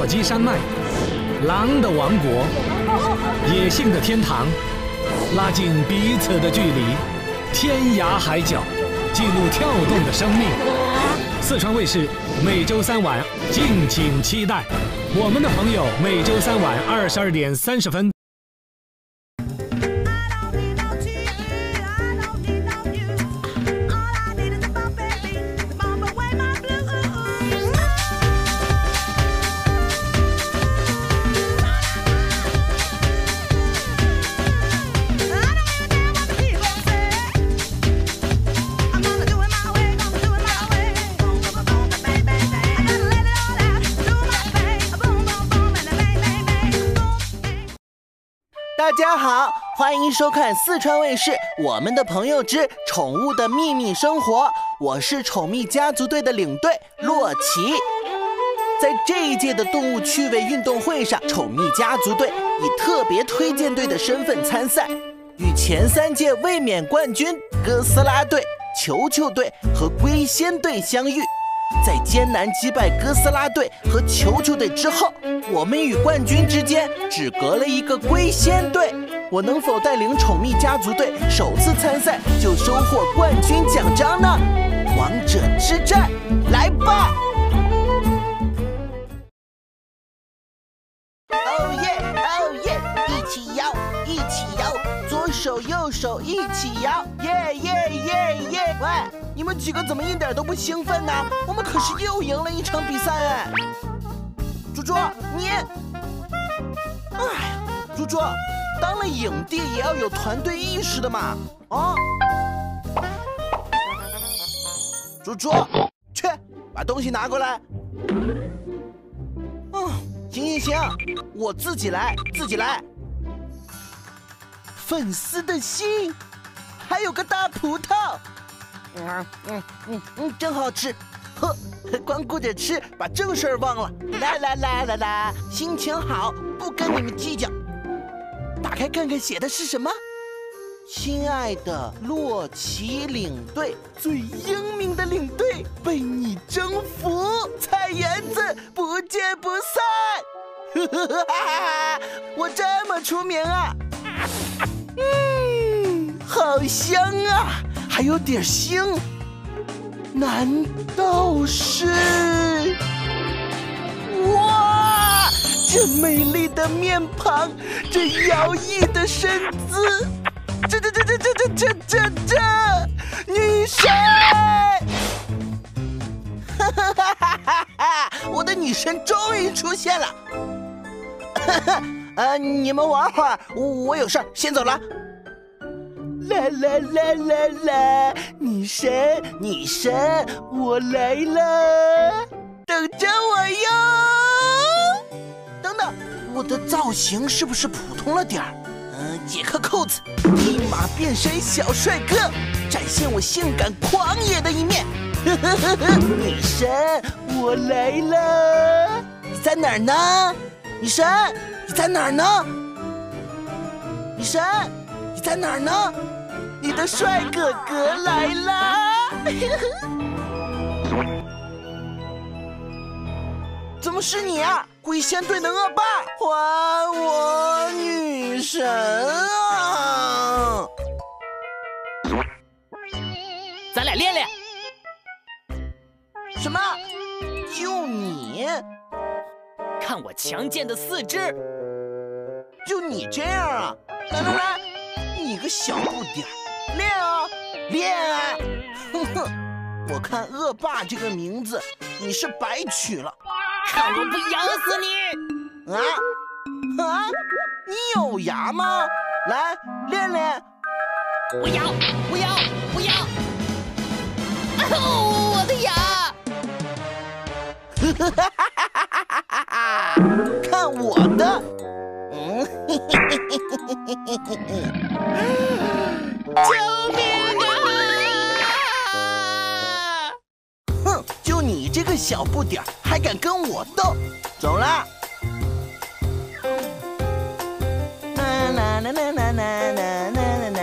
洛基山脉，狼的王国，野性的天堂，拉近彼此的距离，天涯海角，记录跳动的生命。四川卫视每周三晚敬请期待，我们的朋友每周三晚二十二点三十分。欢迎收看四川卫视《我们的朋友之宠物的秘密生活》，我是宠蜜家族队的领队洛奇。在这一届的动物趣味运动会上，宠蜜家族队以特别推荐队的身份参赛，与前三届卫冕冠军哥斯拉队、球球队和龟仙队相遇。在艰难击败哥斯拉队和球球队之后，我们与冠军之间只隔了一个龟仙队。我能否带领宠蜜家族队首次参赛就收获冠军奖章呢？王者之战，来吧！哦耶，哦耶，一起摇，一起摇，左手右手一起摇，耶耶耶耶！喂，你们几个怎么一点都不兴奋呢？我们可是又赢了一场比赛哎！猪猪，你，哎，猪猪，当了影帝也要有团队意识的嘛！啊，猪猪，去把东西拿过来。嗯，行行行，我自己来，自己来。粉丝的心，还有个大葡萄，嗯嗯嗯嗯，真好吃。呵，光顾着吃，把正事儿忘了。来来来来来，心情好，不跟你们计较。打开看看，写的是什么？亲爱的洛奇领队，最英明的领队，被你征服，菜园子不见不散。呵呵哈哈，我这么出名啊！嗯，好香啊，还有点腥。难道是？哇，这美丽的面庞，这摇曳的身姿，这这这这这这这这这女神！哈哈哈哈哈哈！我的女神终于出现了。哈哈，呃，你们玩会儿，我我有事，先走了。啦啦啦啦啦！女神，女神，我来了，等着我哟！的造型是不是普通了点儿？嗯，解开扣子，立马变身小帅哥，展现我性感狂野的一面。呵呵呵呵，女神，我来了，你在哪儿呢？女神，你在哪儿呢？女神，你在哪儿呢？你的帅哥哥来啦！怎么是你啊？龟仙队的恶霸，还我女神啊！咱俩练练。什么？就你？看我强健的四肢！就你这样啊？来来来，你个小不点儿！练啊，练啊！哼哼，我看恶霸这个名字你是白取了，看我不咬死你！啊啊！你有牙吗？来练练！不要不要不要！哦，我的牙！哈哈哈哈哈哈哈！看我的！嗯，嘿嘿嘿嘿嘿嘿嘿嘿！救命啊！小不点儿，还敢跟我斗？走啦。啦啦啦啦啦啦啦啦啦！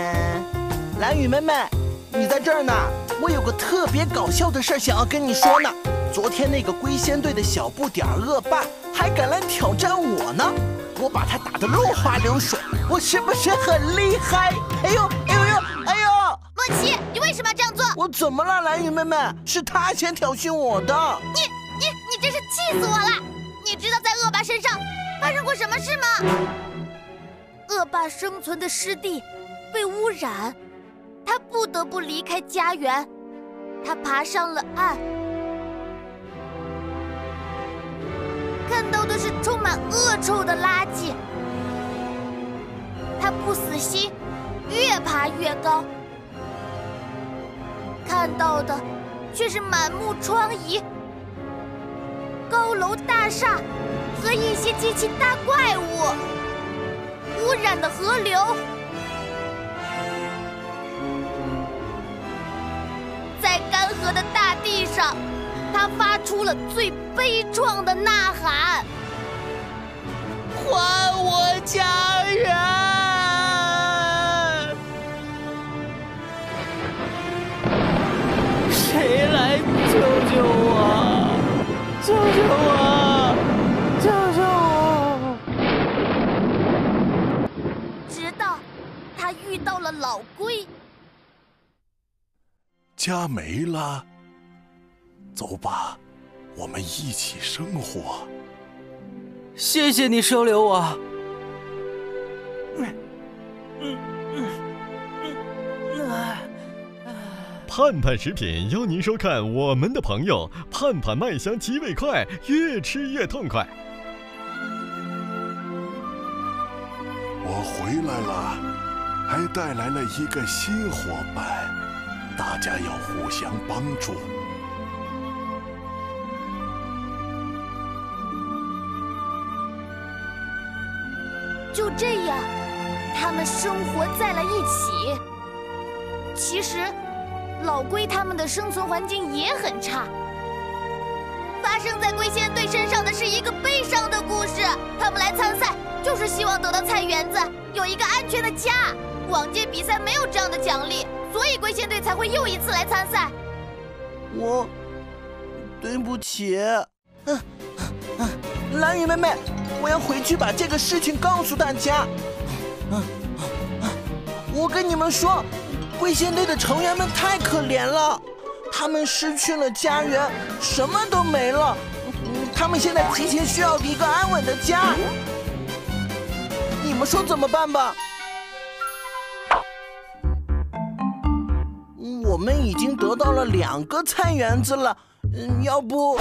蓝雨妹妹，你在这儿呢？我有个特别搞笑的事想要跟你说呢。昨天那个龟仙队的小不点儿恶霸还敢来挑战我呢，我把他打得落花流水，我是不是很厉害？哎呦，哎呦呦，哎呦！洛奇，为什么要这样做？我怎么了，蓝雨妹妹？是他先挑衅我的。你你你真是气死我了！你知道在恶霸身上发生过什么事吗？恶霸生存的湿地被污染，他不得不离开家园，他爬上了岸，看到的是充满恶臭的垃圾。他不死心，越爬越高，看到的却是满目疮痍、高楼大厦和一些机器大怪物。污染的河流，在干涸的大地上，他发出了最悲壮的呐喊：“还我家园！”谁来救救我？救救我！救救我！直到他遇到了老龟。家没了，走吧，我们一起生活。谢谢你收留我。嗯嗯嗯嗯啊盼盼食品邀您收看我们的朋友盼盼麦香鸡味块，越吃越痛快。我回来了，还带来了一个新伙伴，大家要互相帮助。就这样，他们生活在了一起。其实，老龟他们的生存环境也很差。发生在龟仙队身上的是一个悲伤的故事。他们来参赛，就是希望得到菜园子，有一个安全的家。往届比赛没有这样的奖励，所以龟仙队才会又一次来参赛。我对不起。嗯，蓝雨妹妹，我要回去把这个事情告诉大家。嗯，我跟你们说，龟仙队的成员们太可怜了，他们失去了家园，什么都没了。他们现在急切需要一个安稳的家。你们说怎么办吧？我们已经得到了两个菜园子了，嗯，要不？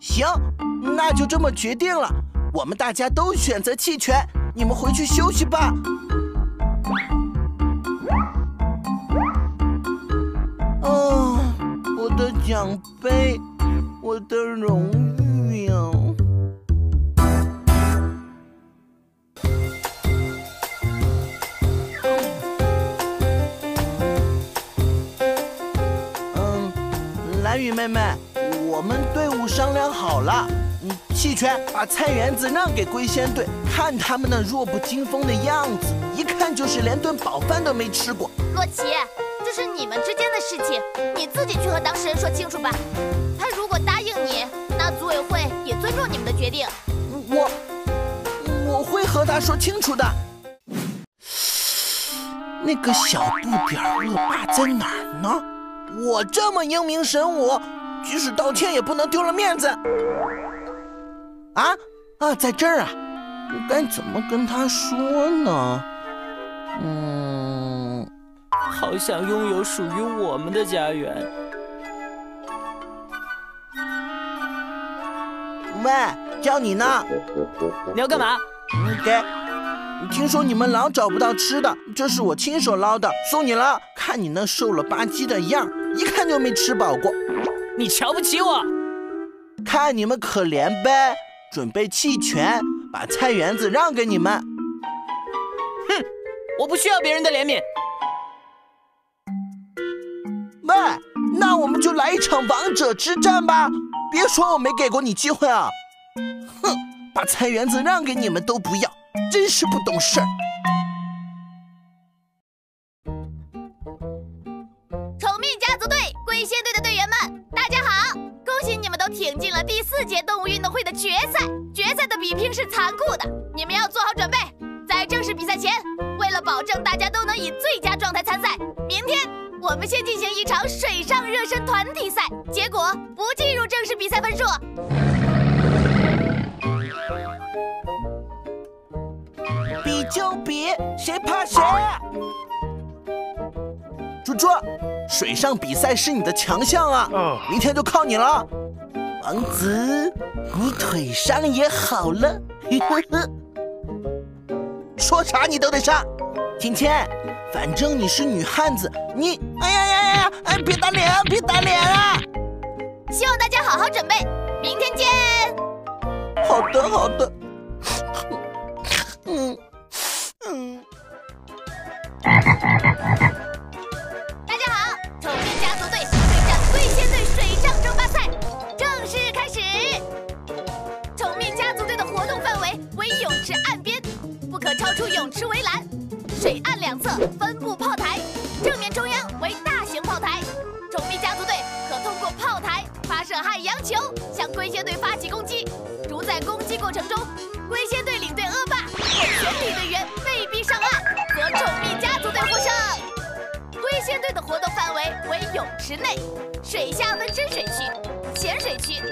行，那就这么决定了。我们大家都选择弃权，你们回去休息吧。哦，我的奖杯，我的荣誉呀！嗯，蓝雨妹妹，我们队伍商量好了，弃权把菜园子让给龟仙队。看他们那弱不禁风的样子，一看就是连顿饱饭都没吃过。洛奇，这是你们之间的事情，你自己去和当事人说清楚吧。他如果答应你，那组委会也尊重你们的决定。我我会和他说清楚的。那个小不点儿恶霸在哪儿呢？我这么英明神武，即使道歉也不能丢了面子。啊啊，在这儿啊！我该怎么跟他说呢？嗯，好想拥有属于我们的家园。喂，叫你呢。你要干嘛？给。听说你们老找不到吃的，这是我亲手捞的，送你了。看你那瘦了吧唧的样，一看就没吃饱过。你瞧不起我？看你们可怜呗，准备弃权。把菜园子让给你们。哼，我不需要别人的怜悯。喂，那我们就来一场王者之战吧！别说我没给过你机会啊！哼，把菜园子让给你们都不要，真是不懂事儿。第四届动物运动会的决赛。决赛的比拼是残酷的，你们要做好准备。在正式比赛前，为了保证大家都能以最佳状态参赛，明天我们先进行一场水上热身团体赛，结果不计入正式比赛分数。比就比，谁怕谁？猪猪，水上比赛是你的强项啊，嗯明天就靠你了。王子，你腿伤也好了。说啥你都得上。芊芊，反正你是女汉子，你哎呀呀呀呀！哎，别打脸啊，别打脸啊！希望大家好好准备，明天见。好的，好的。嗯 嗯。不可超出泳池围栏。水岸两侧分布炮台，正面中央为大型炮台。宠蜜家族队可通过炮台发射海洋球，向龟仙队发起攻击。如在攻击过程中，龟仙队领队恶霸或全体队员被逼上岸，则宠蜜家族队获胜。龟仙队的活动范围为泳池内，水下分深水区、浅水区，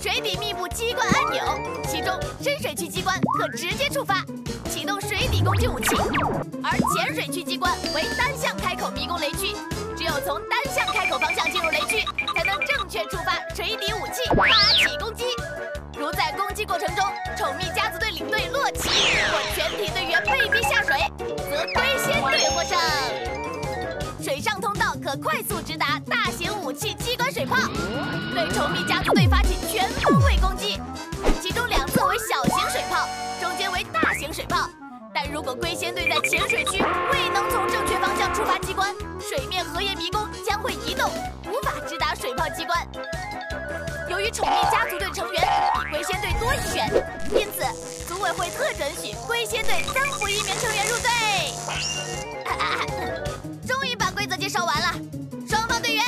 水底密布机关按钮，其中深水区机关可直接触发攻击武器，而潜水区机关为单向开口迷宫雷区，只有从单向开口方向进入雷区，才能正确触发水底武器发起攻击。如在攻击过程中，宠蜜家族队领队洛奇或全体队员被逼下水，则龟仙队获胜。水上通道可快速直达大型武器机关水炮，对宠蜜家族队发起全方位攻击。其中两侧为小型水炮，中间为大型水炮。但如果龟仙队在浅水区未能从正确方向触发机关，水面荷叶迷宫将会移动，无法直达水炮机关。由于宠溺家族队成员比龟仙队多一员，因此组委会特准许龟仙队增补一名成员入队。终于把规则介绍完了，双方队员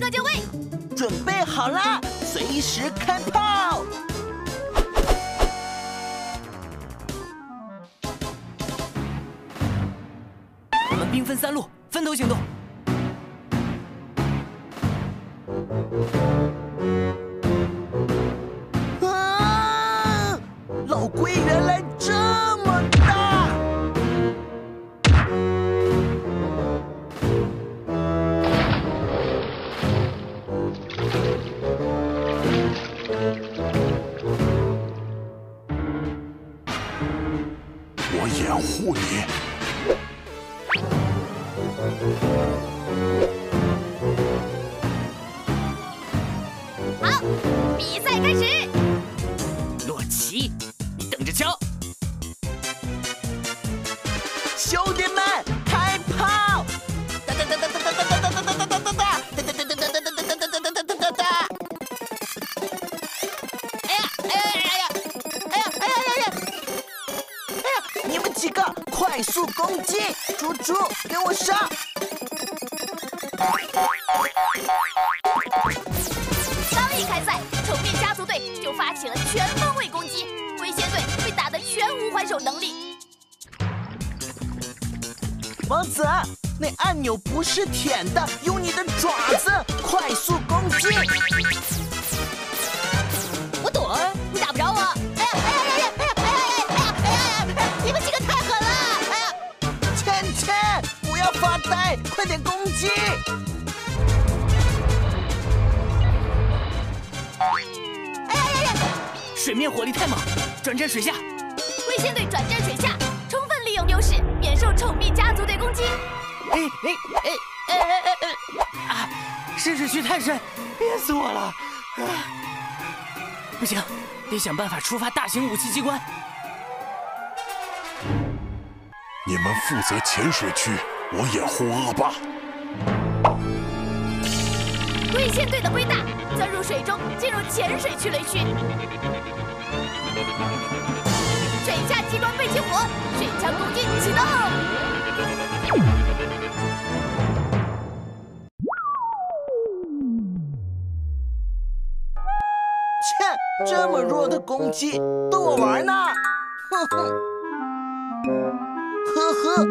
各就位。准备好了，随时开炮！兵分三路，分头行动。啊！老龟原来这么大！我掩护你。是舔的，用你的爪子快速攻击。我躲，你打不着我。哎呀哎呀哎呀哎呀哎呀哎呀哎呀！你们几个太狠了！哎呀，芊芊，不要发呆，快点攻击！哎呀呀呀！水面火力太猛，转战水下。危险队转战水下，充分利用优势，免受宠蜜家族队攻击。哎哎哎哎哎哎哎！啊，深水区太深，憋死我了！啊，不行，得想办法触发大型武器机关。你们负责浅水区，我掩护恶霸。龟仙队的龟大钻入水中，进入浅水区雷区。水下机关被激活，水枪攻击启动。这么弱的攻击逗我玩呢？哼哼，呵呵。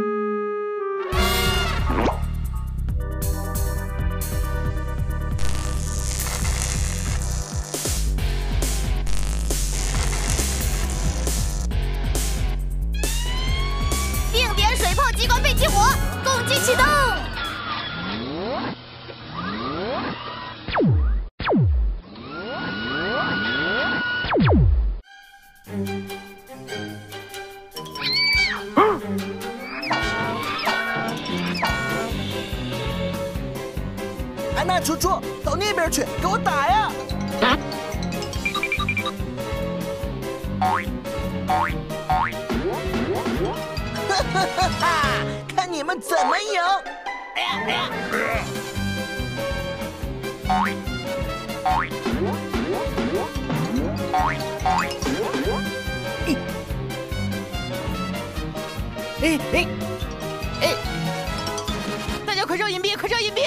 定点水炮机关被激活，攻击启动。安娜猪猪，到那边去，给我打呀！哈哈哈哈！看你们怎么赢！哎呀哎呀！哎哎哎！大家快上隐蔽，快上隐蔽！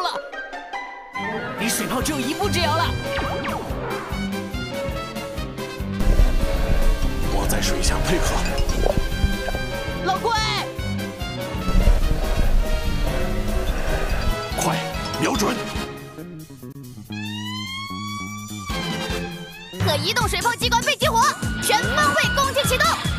了，离水泡只有一步之遥了。我在水下配合。老龟，快，瞄准！可移动水炮机关被激活，全方位攻击启动。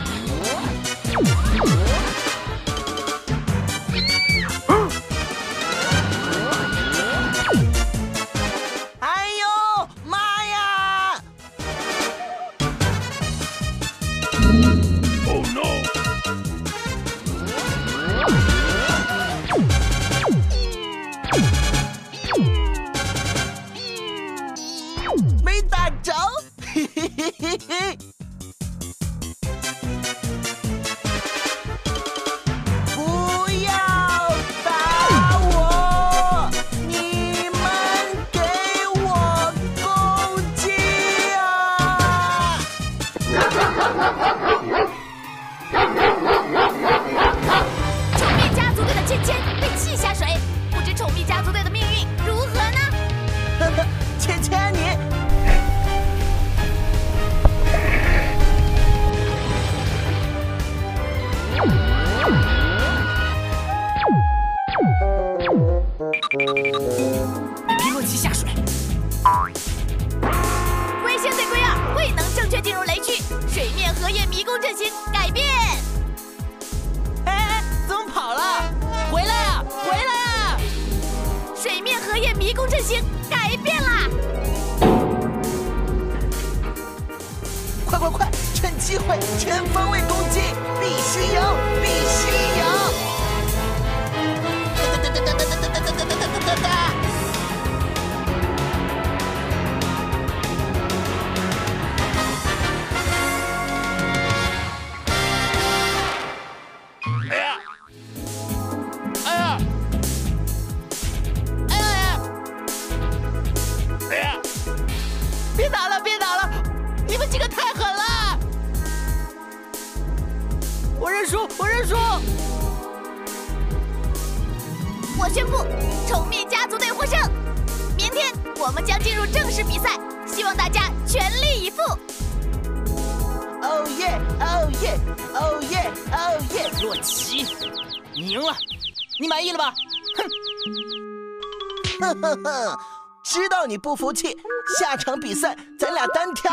你不服气，下场比赛咱俩单挑，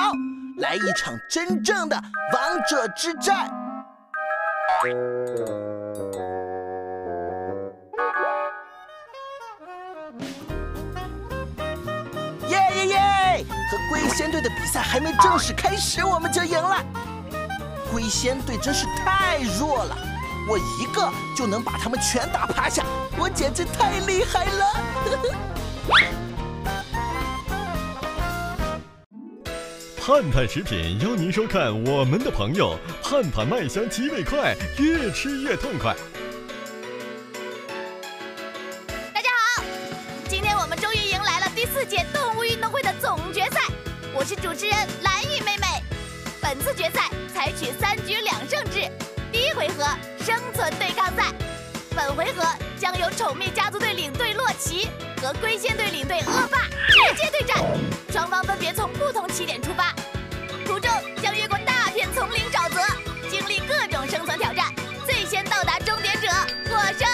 来一场真正的王者之战。耶耶耶！和龟仙队的比赛还没正式开始，我们就赢了。龟仙队真是太弱了，我一个就能把他们全打趴下，我简直太厉害了！盼盼食品邀您收看我们的朋友盼盼麦香鸡味块，越吃越痛快。大家好，今天我们终于迎来了第四届动物运动会的总决赛，我是主持人蓝雨妹妹。本次决赛采取三局两胜制，第一回合生存对抗赛，本回合将由宠蜜家族队领队洛奇和龟仙队领队恶霸直接对战，双方分别从不同起点出发，途中将越过大片丛林沼泽，经历各种生存挑战，最先到达终点者获胜。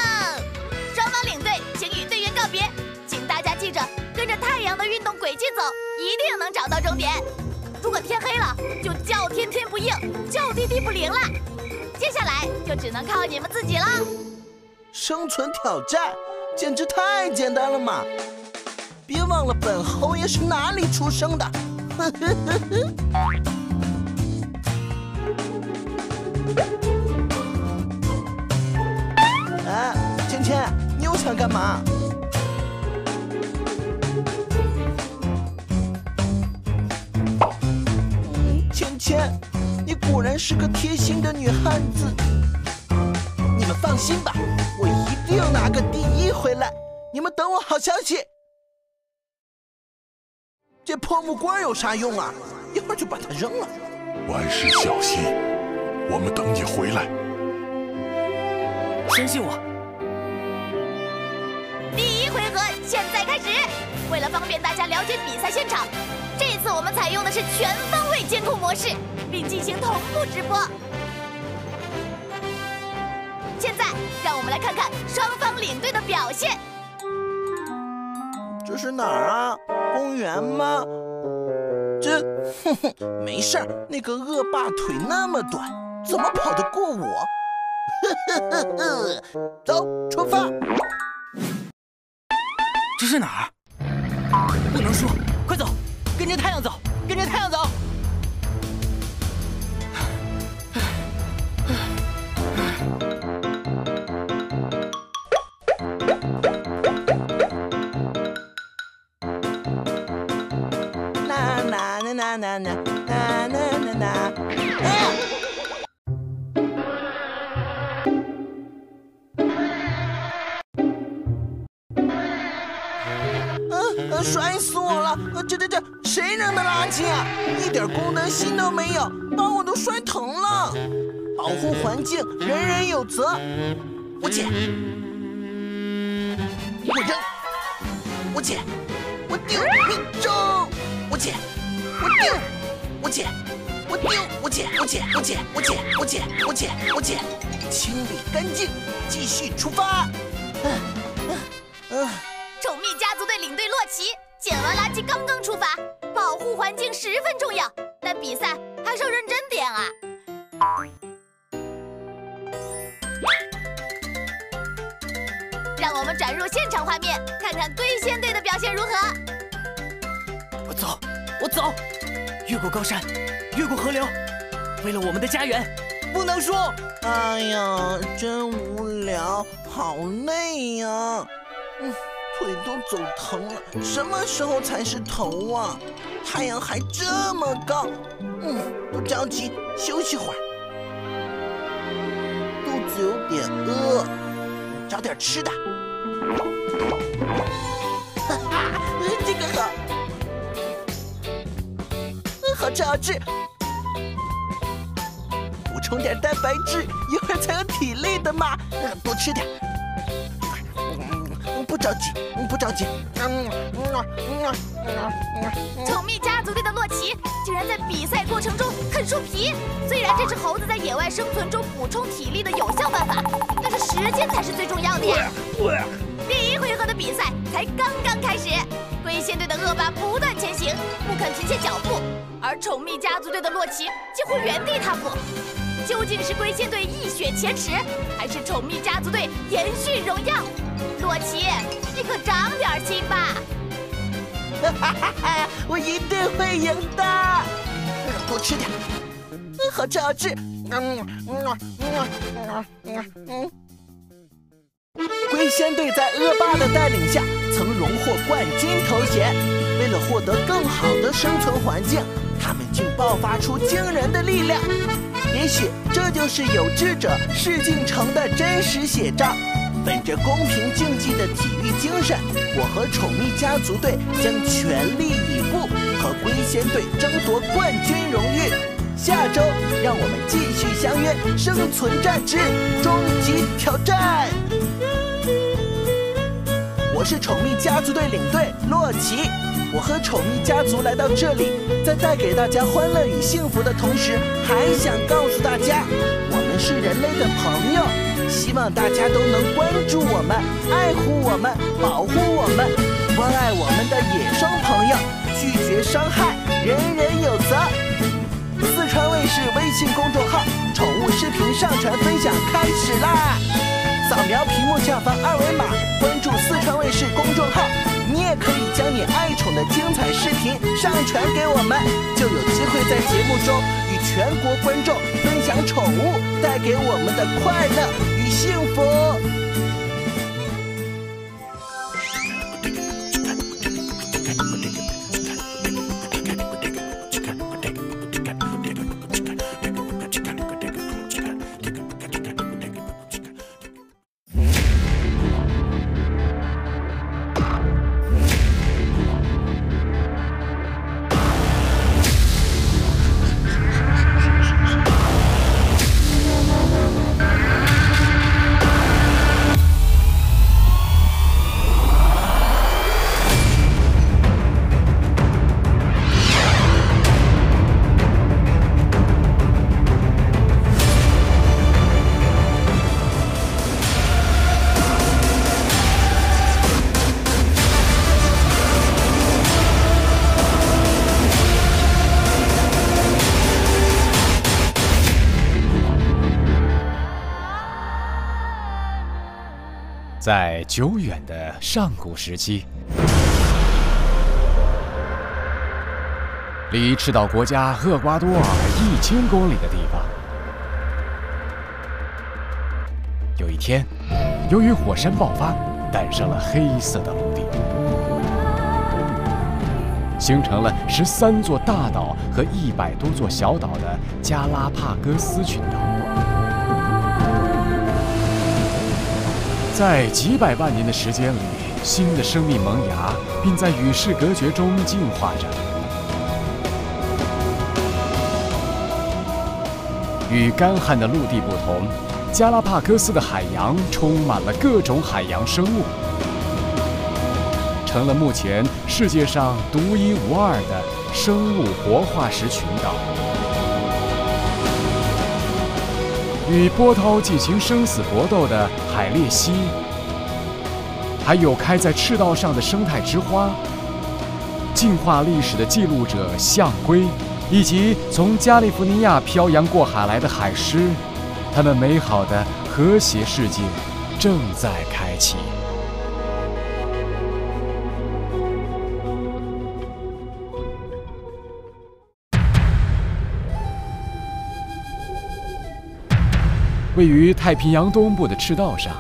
双方领队请与队员告别，请大家记着跟着太阳的运动轨迹走，一定能找到终点。如果天黑了，就叫天天不应，叫地地不灵了。接下来就只能靠你们自己了。生存挑战简直太简单了嘛！别忘了本侯爷是哪里出生的。呵呵呵呵。哎，芊芊，你又想干嘛？芊芊，你果然是个贴心的女汉子。你们放心吧，定拿个第一回来。你们等我好消息。这破木棍有啥用啊？一会儿就把它扔了。万事小心，我们等你回来。相信我，第一回合现在开始。为了方便大家了解比赛现场，这次我们采用的是全方位监控模式，并进行同步直播。现在，让我们来看看双方领队的表现。这是哪儿啊？公园吗？这，哼哼，没事儿。那个恶霸腿那么短，怎么跑得过我？呵呵呵呵，走，出发！这是哪儿？不能输，快走，跟着太阳走，跟着太阳走。嗯，摔死我了！这这这，谁扔的垃圾啊？一点功能性都没有，把我都摔疼了。保护环境，人人有责。我捡，我扔，我捡，我丢，命中，我捡。我丢，我捡，我丢，我捡，我捡，我捡，我捡，我捡，我捡，我捡，清理干净，继续出发。嗯嗯嗯。宠蜜家族队领队洛奇捡完垃圾刚刚出发，保护环境十分重要，但比赛还是要认真点啊！让我们转入现场画面，看看龟仙队的表现如何。我走，我走，越过高山，越过河流，为了我们的家园，不能输。哎呀，真无聊，好累呀、嗯，腿都走疼了，什么时候才是头啊？太阳还这么高，嗯，不着急，休息会儿。肚子有点饿，找点吃的。哈哈，这个好，好吃好吃。补充点蛋白质，一会儿才有体力的嘛。多吃点。嗯，不着急，不着急。嗯嗯嗯嗯宠蜜家族队的洛奇竟然在比赛过程中啃树皮。虽然这是猴子在野外生存中补充体力的有效办法，但是时间才是最重要的呀。第一回合的比赛才刚刚开始，龟仙队的恶霸不断前行，不肯停下脚步，而宠蜜家族队的洛奇几乎原地踏步。究竟是龟仙队一雪前耻，还是宠蜜家族队延续荣耀？洛奇，你可长点心吧！哈哈哈哈！我一定会赢的。多吃点，好吃好吃。嗯嗯嗯嗯嗯嗯。龟仙队在恶霸的带领下，曾荣获冠军头衔。为了获得更好的生存环境，他们竟爆发出惊人的力量。也许这就是有志者事竟成的真实写照。本着公平竞技的体育精神，我和宠蜜家族队将全力以赴和龟仙队争夺冠军荣誉。下周让我们继续相约生存战之终极挑战。我是宠蜜家族队领队洛奇。我和宠蜜家族来到这里，在带给大家欢乐与幸福的同时，还想告诉大家，我们是人类的朋友，希望大家都能关注我们、爱护我们、保护我们，关爱我们的野生朋友，拒绝伤害，人人有责。四川卫视微信公众号宠物视频上传分享开始啦！扫描屏幕下方二维码，关注四川的精彩视频上传给我们，就有机会在节目中与全国观众分享宠物带给我们的快乐与幸福。在久远的上古时期，离赤道国家厄瓜多尔一千公里的地方，有一天，由于火山爆发，诞生了黑色的陆地，形成了十三座大岛和一百多座小岛的加拉帕戈斯群岛。在几百万年的时间里，新的生命萌芽，并在与世隔绝中进化着。与干旱的陆地不同，加拉帕戈斯的海洋充满了各种海洋生物，成了目前世界上独一无二的生物活化石群岛。与波涛进行生死搏斗的海鬣蜥，还有开在赤道上的生态之花，进化历史的记录者象龟，以及从加利福尼亚漂洋过海来的海狮，它们美好的和谐世界正在开启。位于太平洋东部的赤道上，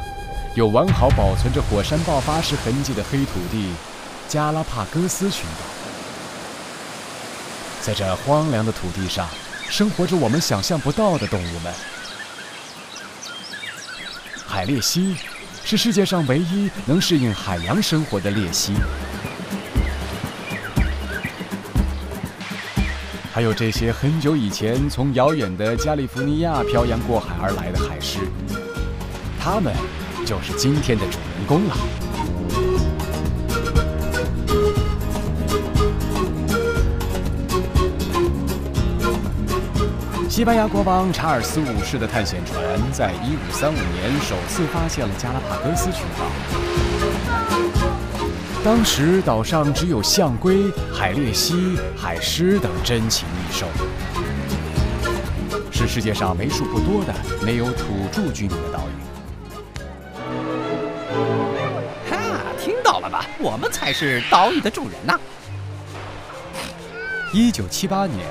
有完好保存着火山爆发时痕迹的黑土地——加拉帕戈斯群岛。在这荒凉的土地上，生活着我们想象不到的动物们。海鬣蜥是世界上唯一能适应海洋生活的鬣蜥。还有这些很久以前从遥远的加利福尼亚漂洋过海而来的海狮，他们就是今天的主人公了。西班牙国王查尔斯五世的探险船在1535年首次发现了加拉帕戈斯群岛。当时岛上只有象龟、海鬣蜥、海狮等珍禽异兽，是世界上为数不多的没有土著居民的岛屿。哈，听到了吧？我们才是岛屿的主人呐！一九七八年，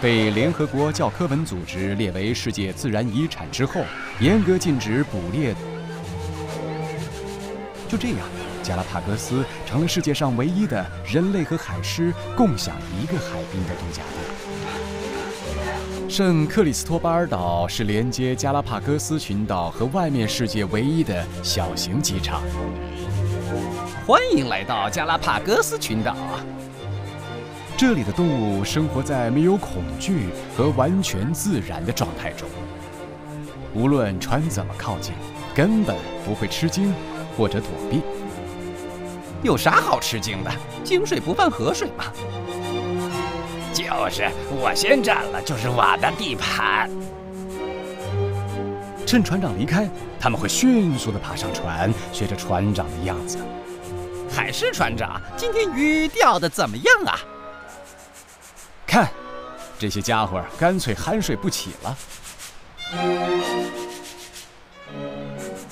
被联合国教科文组织列为世界自然遗产之后，严格禁止捕猎。就这样。加拉帕戈斯成了世界上唯一的人类和海狮共享一个海滨的度假地。圣克里斯托巴尔岛是连接加拉帕戈斯群岛和外面世界唯一的小型机场。欢迎来到加拉帕戈斯群岛。这里的动物生活在没有恐惧和完全自然的状态中，无论船怎么靠近，根本不会吃惊或者躲避。有啥好吃惊的？井水不犯河水嘛。就是，我先占了，就是我的地盘。趁船长离开，他们会迅速地爬上船，学着船长的样子。海狮船长，今天鱼钓的怎么样啊？看，这些家伙干脆酣睡不起了。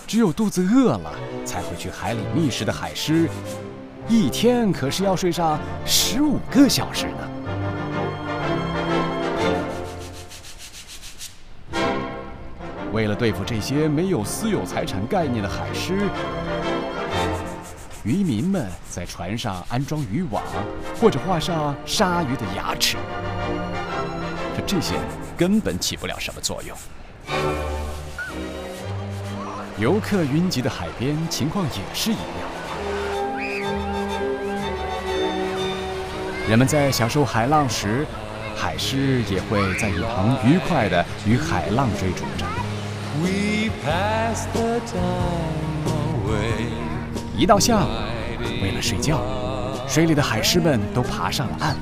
只有肚子饿了，才会去海里觅食的海狮，一天可是要睡上十五个小时呢。为了对付这些没有私有财产概念的海狮，渔民们在船上安装渔网，或者画上鲨鱼的牙齿。可这些根本起不了什么作用。游客云集的海边情况也是一样。人们在享受海浪时，海狮也会在一旁愉快地与海浪追逐着。一到下午，为了睡觉，水里的海狮们都爬上了岸。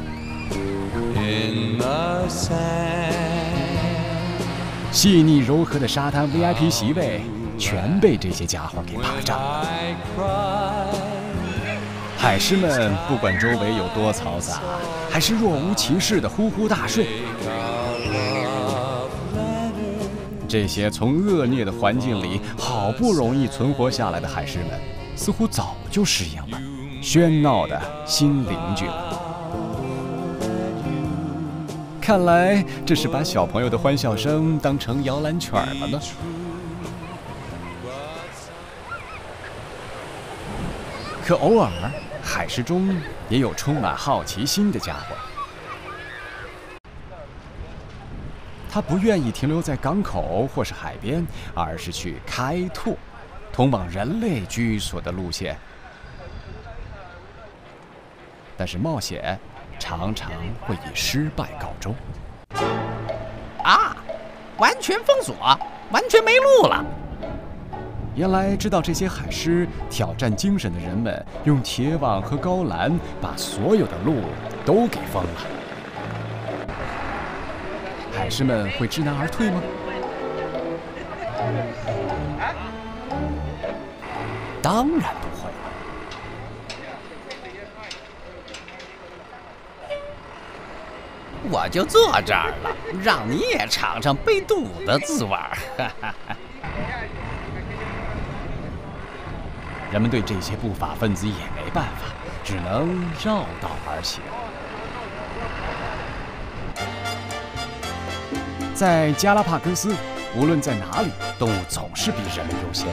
细腻柔和的沙滩 VIP 席位，全被这些家伙给霸占了。海狮们不管周围有多嘈杂，还是若无其事的呼呼大睡。这些从恶劣的环境里好不容易存活下来的海狮们，似乎早就适应了喧闹的新邻居了。看来这是把小朋友的欢笑声当成摇篮曲了呢。可偶尔，海狮中也有充满好奇心的家伙。他不愿意停留在港口或是海边，而是去开拓通往人类居所的路线。但是冒险常常会以失败告终。啊！完全封锁，完全没路了。原来知道这些海狮挑战精神的人们，用铁网和高栏把所有的路都给封了。海狮们会知难而退吗？当然不会。我就坐这儿了，让你也尝尝被堵的滋味儿。人们对这些不法分子也没办法，只能绕道而行。在加拉帕戈斯，无论在哪里，动物总是比人们优先。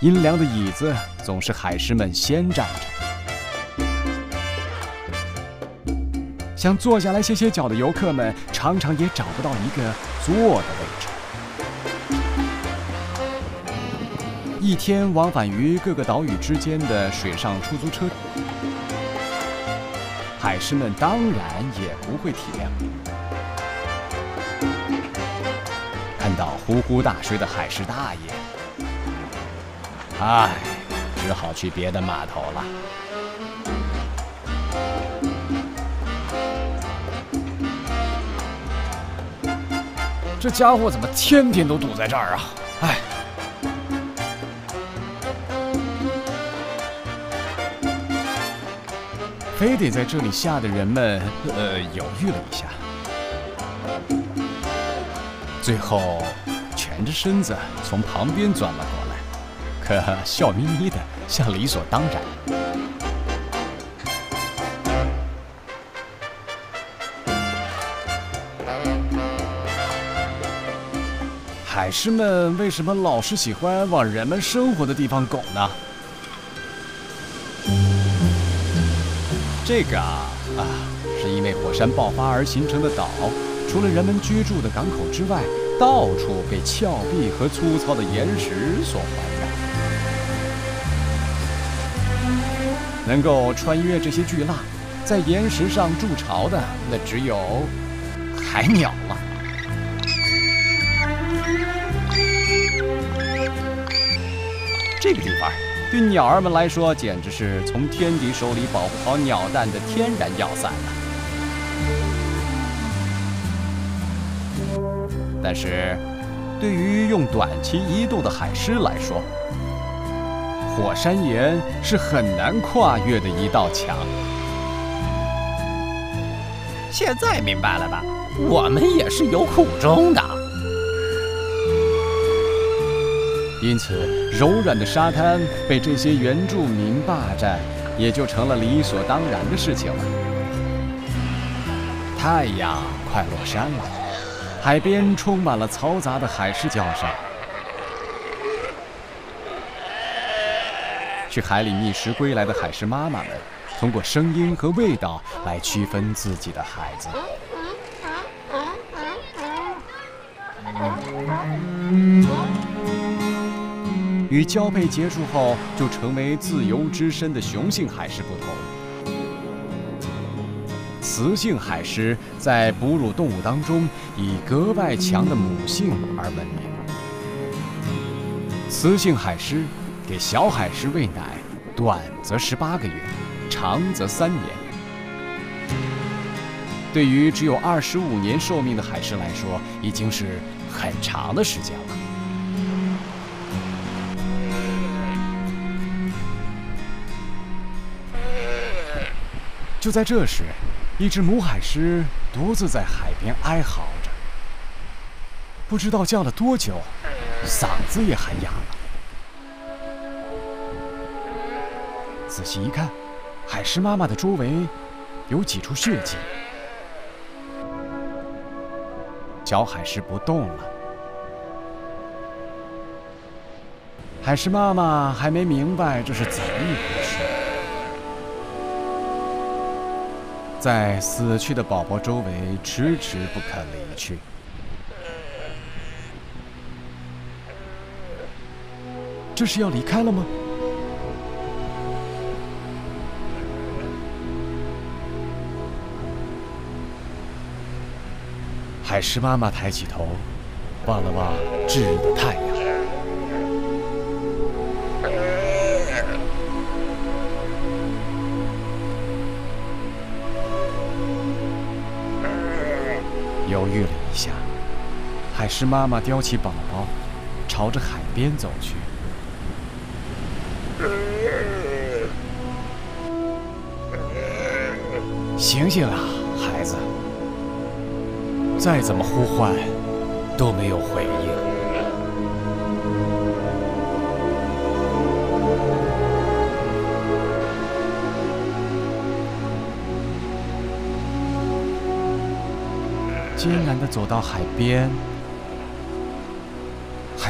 阴凉的椅子总是海狮们先占着，想坐下来歇歇脚的游客们，常常也找不到一个坐的位置。一天往返于各个岛屿之间的水上出租车，海狮们当然也不会体谅。看到呼呼大睡的海狮大爷，唉，只好去别的码头了。这家伙怎么天天都堵在这儿啊？非得在这里吓的人们，呃，犹豫了一下。最后，蜷着身子从旁边钻了过来，可笑眯眯的，像理所当然。海狮们为什么老是喜欢往人们生活的地方拱呢？这个啊，啊，是因为火山爆发而形成的岛。除了人们居住的港口之外，到处被峭壁和粗糙的岩石所环绕。能够穿越这些巨浪，在岩石上筑巢的，那只有海鸟了。这个地方对鸟儿们来说，简直是从天敌手里保护好鸟蛋的天然要塞了。但是，对于用短期移动的海狮来说，火山岩是很难跨越的一道墙。现在明白了吧？我们也是有苦衷的。因此，柔软的沙滩被这些原住民霸占，也就成了理所当然的事情了。太阳快落山了，海边充满了嘈杂的海狮叫声。去海里觅食归来的海狮妈妈们，通过声音和味道来区分自己的孩子。与交配结束后就成为自由之身的雄性海狮不同，雌性海狮在哺乳动物当中以格外强的母性而闻名。雌性海狮给小海狮喂奶，短则十八个月，长则三年。对于只有二十五年寿命的海狮来说，已经是很长的时间了。就在这时，一只母海狮独自在海边哀嚎着，不知道叫了多久，嗓子也喊哑了。仔细一看，海狮妈妈的周围有几处血迹。小海狮不动了。海狮妈妈还没明白这是怎么一回事。在死去的宝宝周围迟迟不肯离去。这是要离开了吗？海狮妈妈抬起头，望了望炙热的太阳。海狮妈妈叼起宝宝，朝着海边走去。醒醒啊，孩子！再怎么呼唤，都没有回应。艰难的走到海边，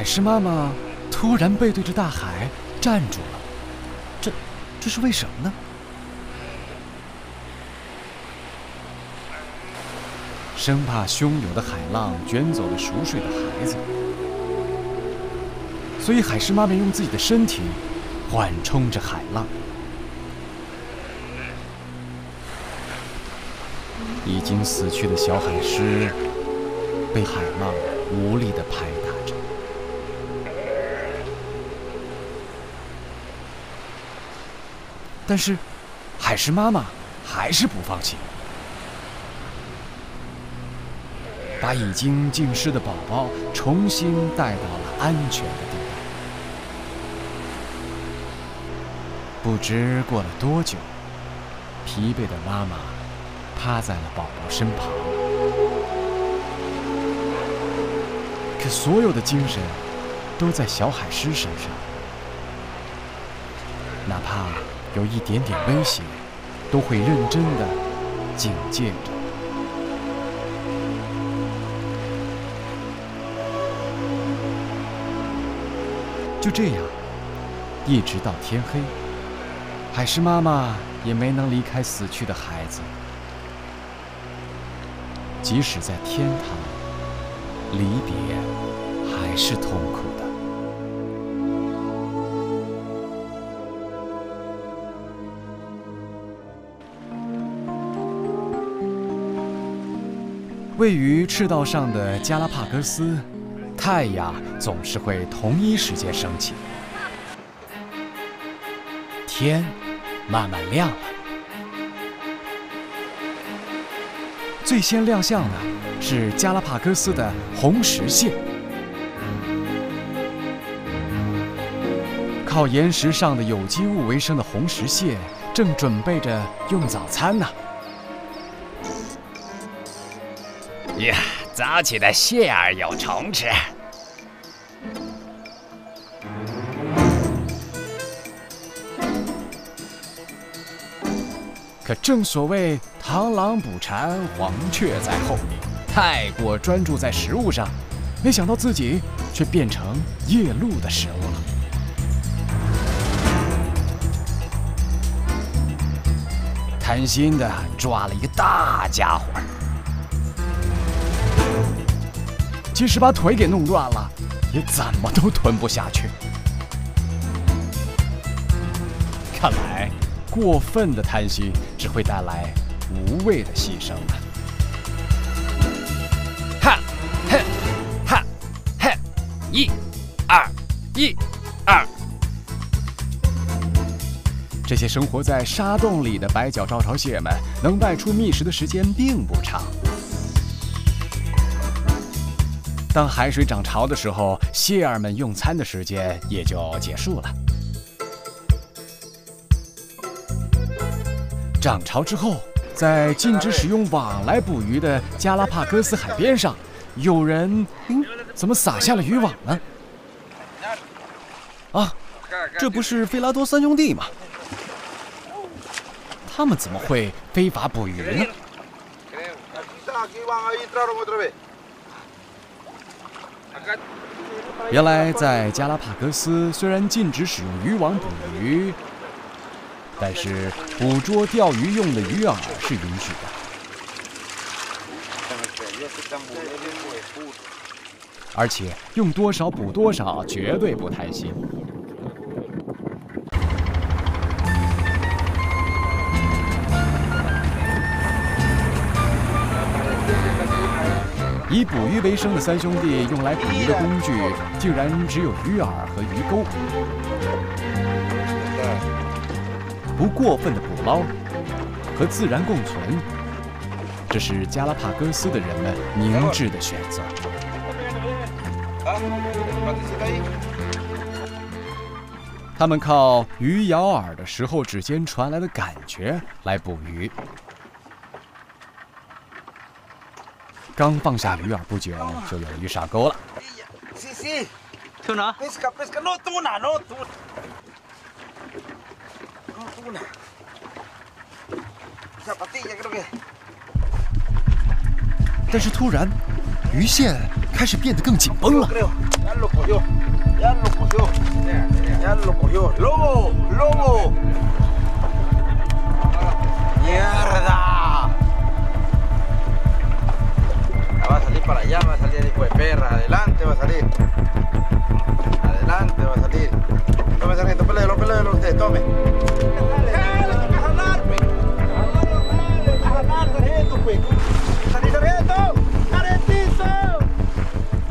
海狮妈妈突然背对着大海站住了。这，这是为什么呢？生怕汹涌的海浪卷走了熟睡的孩子，所以海狮妈妈用自己的身体缓冲着海浪。已经死去的小海狮被海浪无力的拍但是海狮妈妈还是不放弃，把已经浸湿的宝宝重新带到了安全的地带。不知过了多久，疲惫的妈妈。趴在了宝宝身旁，可所有的精神都在小海狮身上，哪怕有一点点威胁，都会认真的警戒着。就这样，一直到天黑，海狮妈妈也没能离开死去的孩子。即使在天堂，离别还是痛苦位于赤道上的加拉帕戈斯，太阳总是会同一时间升起。天慢慢亮了。最先亮相的是加拉帕戈斯的红石蟹，靠岩石上的有机物为生的红石蟹，正准备着用早餐呢。呀，早起的蟹儿有虫吃。可正所谓螳螂捕蝉，黄雀在后，太过专注在食物上，没想到自己却变成夜鹭的食物了。贪心的抓了一个大家伙，即使把腿给弄断了，也怎么都吞不下去。看来。过分的贪心只会带来无谓的牺牲啊！哈，嘿，哈，嘿，一，二，一，二。这些生活在沙洞里的白脚招潮蟹们，能外出觅食的时间并不长。当海水涨潮的时候，蟹儿们用餐的时间也就结束了。涨潮之后，在禁止使用网来捕鱼的加拉帕戈斯海边上，有人，嗯，怎么撒下了渔网呢？啊，这不是菲拉多三兄弟吗？他们怎么会非法捕鱼呢？原来，在加拉帕戈斯，虽然禁止使用渔网捕鱼。但是捕捉钓鱼用的鱼饵是允许的，而且用多少捕多少，绝对不贪心。以捕鱼为生的三兄弟用来捕鱼的工具，竟然只有鱼饵和鱼钩。不过分的捕捞和自然共存，这是加拉帕戈斯的人们明智的选择。他们靠鱼咬饵的时候指尖传来的感觉来捕鱼。刚放下鱼饵不久，就有鱼上钩了。但是突然，鱼线开始变得更紧绷了。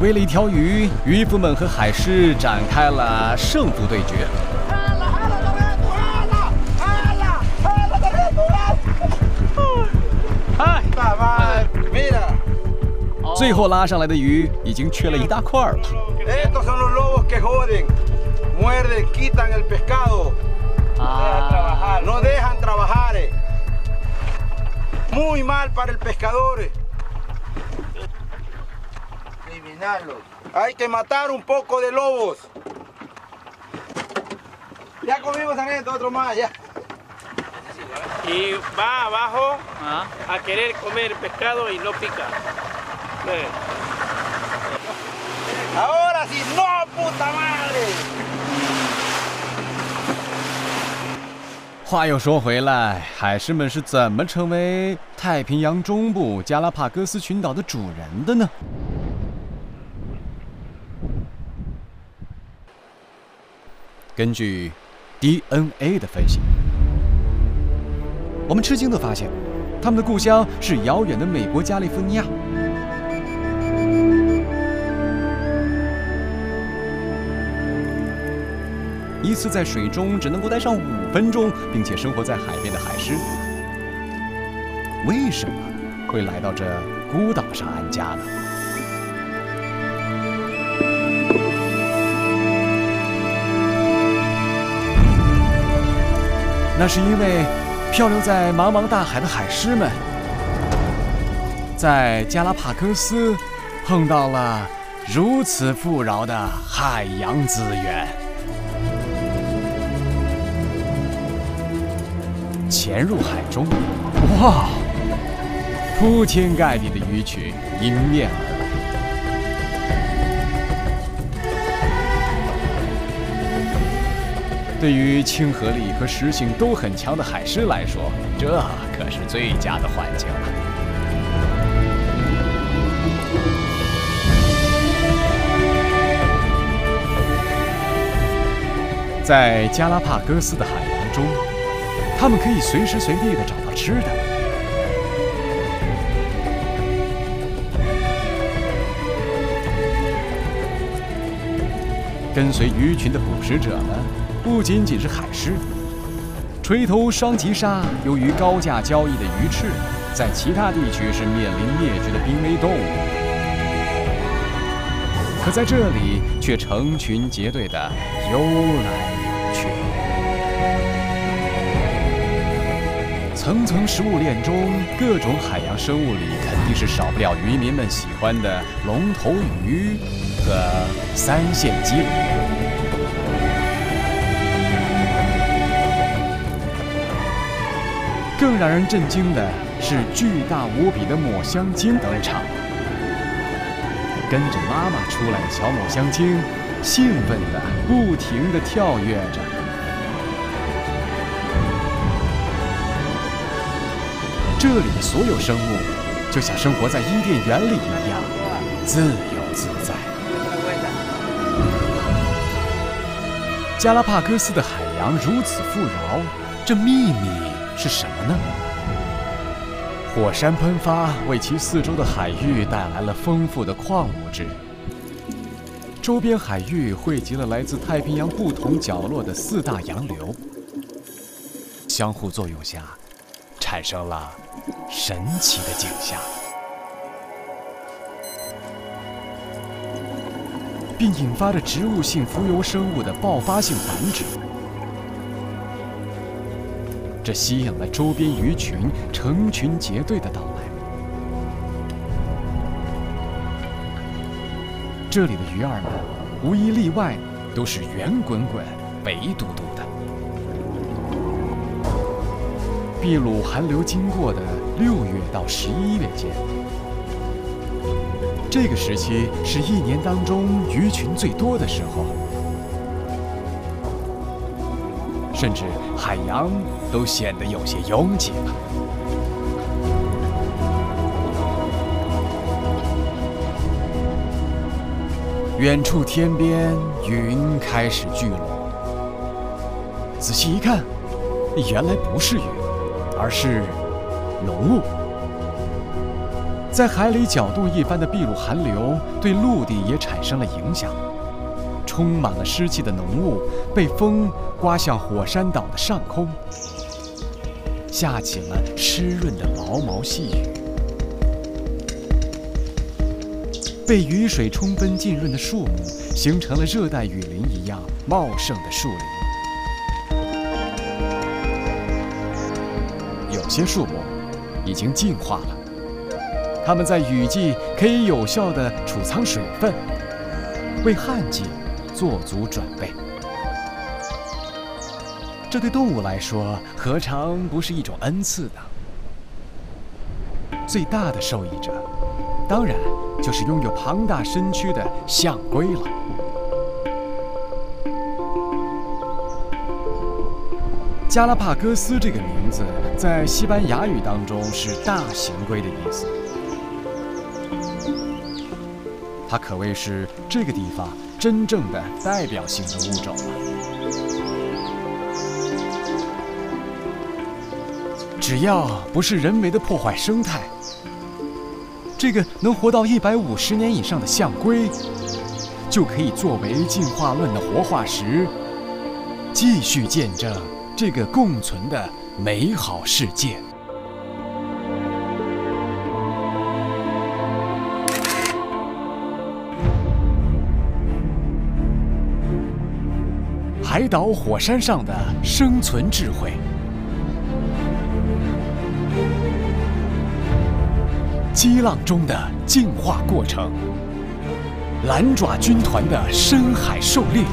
为了一条鱼，渔夫们和海狮展开了胜负对决。最后拉上来的鱼已经缺了一大块了。Hay que matar un poco de lobos. Ya comimos esto, otro más, ya. Y va abajo a querer comer pescado y no pica. Ahora sí, no, puta madre. 话又说回来，海狮们是怎么成为太平洋中部加拉帕戈斯群岛的主人的呢？根据 DNA 的分析，我们吃惊地发现，他们的故乡是遥远的美国加利福尼亚。一次在水中只能够待上五分钟并且生活在海边的海狮，为什么会来到这孤岛上安家呢？那是因为漂流在茫茫大海的海狮们，在加拉帕戈斯碰到了如此富饶的海洋资源，潜入海中，哇！铺天盖地的鱼群迎面而来。对于亲和力和食性都很强的海狮来说，这可是最佳的环境了。在加拉帕戈斯的海，它们可以随时随地的找到吃的。跟随鱼群的捕食者们，不仅仅是海狮，锤头双鳍鲨由于高价交易的鱼翅，在其他地区是面临灭绝的濒危动物，可在这里却成群结队的游来层层食物链中，各种海洋生物里肯定是少不了渔民们喜欢的龙头鱼和三线鸡。更让人震惊的是，巨大无比的抹香鲸登场。跟着妈妈出来的小抹香鲸，兴奋地不停地跳跃着。这里的所有生物，就像生活在伊甸园里一样，自由自在。加拉帕戈斯的海洋如此富饶，这秘密是什么呢？火山喷发为其四周的海域带来了丰富的矿物质，周边海域汇集了来自太平洋不同角落的四大洋流，相互作用下，产生了神奇的景象，并引发着植物性浮游生物的爆发性繁殖。这吸引了周边鱼群成群结队的到来。这里的鱼儿们无一例外都是圆滚滚、肥嘟嘟的。秘鲁寒流经过的六月到十一月间，这个时期是一年当中鱼群最多的时候。甚至海洋都显得有些拥挤了。远处天边云开始聚拢，仔细一看，原来不是云，而是浓雾。在海里搅动一番的秘鲁寒流，对陆地也产生了影响。充满了湿气的浓雾被风刮向火山岛的上空，下起了湿润的毛毛细雨。被雨水充分浸润的树木，形成了热带雨林一样茂盛的树林。有些树木已经进化了，它们在雨季可以有效地储藏水分，为旱季。做足准备，这对动物来说何尝不是一种恩赐呢？最大的受益者，当然就是拥有庞大身躯的象龟了。加拉帕戈斯这个名字在西班牙语当中是“大型龟”的意思，它可谓是这个地方。真正的代表性的物种了。只要不是人为的破坏生态，这个能活到一百五十年以上的象龟，就可以作为进化论的活化石，继续见证这个共存的美好世界。海岛火山上的生存智慧，激浪中的进化过程，蓝爪军团的深海狩猎。